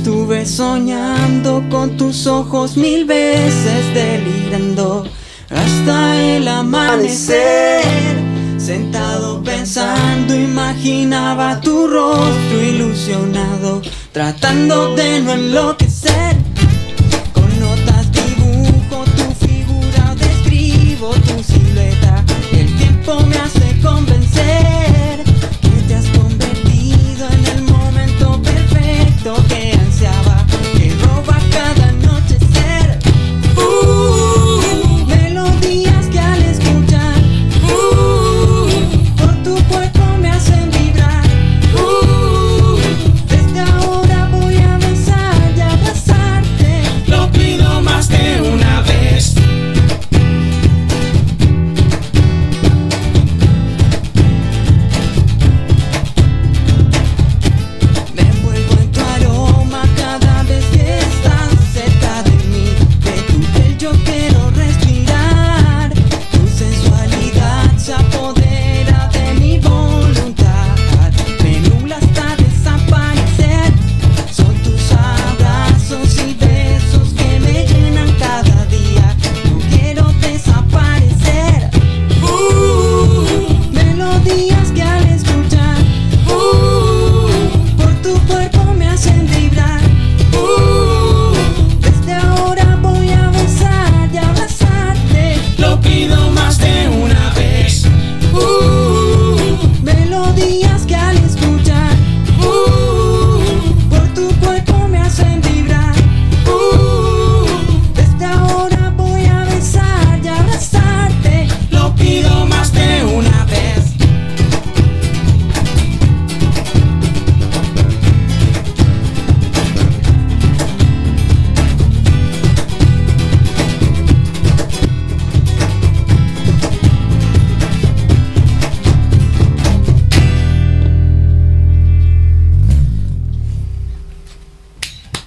Estuve soñando con tus ojos mil veces delirando hasta el amanecer. Sentado pensando, imaginaba tu rostro ilusionado, tratando de no enloquecer con otra deseaba, que roba cada